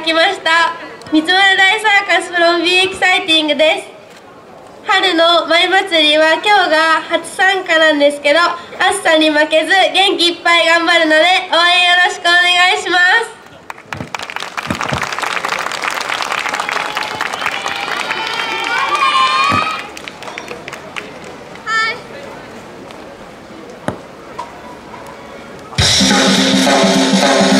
だきました。三丸大サーカスフロンビーエキサイティングです。春の舞祭りは今日が初参加なんですけど暑さに負けず元気いっぱい頑張るので応援よろしくお願いします。はい。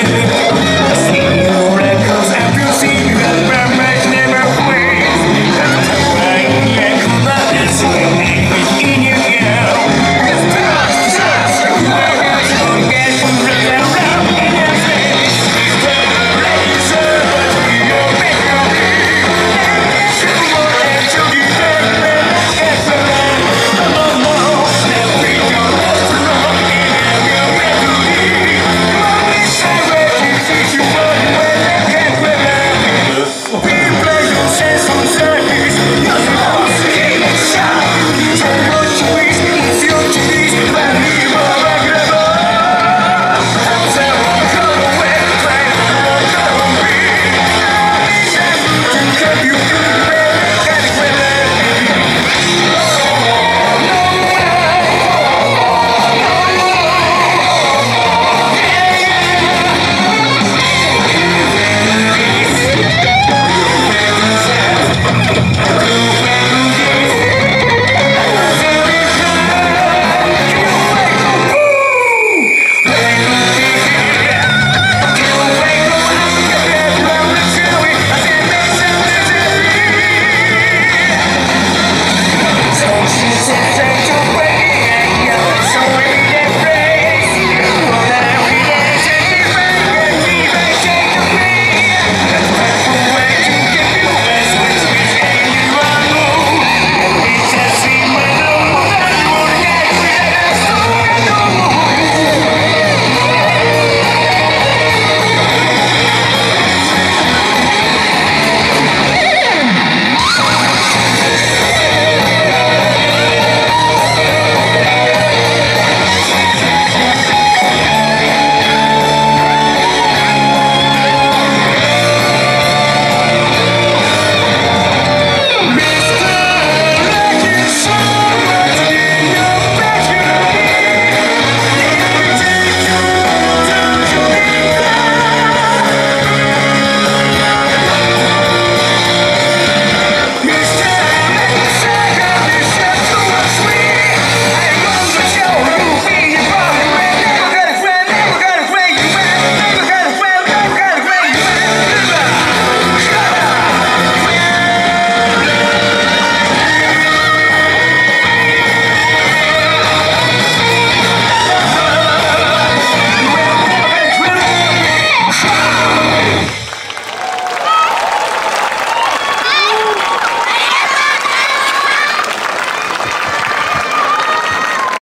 진짜